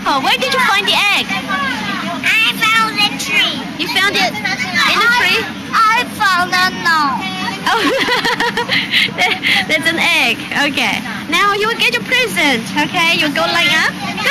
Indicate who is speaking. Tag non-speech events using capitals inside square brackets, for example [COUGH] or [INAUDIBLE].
Speaker 1: beautiful. Where did you find the egg?
Speaker 2: I found the tree.
Speaker 1: You found it in the tree?
Speaker 2: I found a no.
Speaker 1: Oh, [LAUGHS] that's an egg. Okay. Now you will get your present. Okay, you go line up. Go.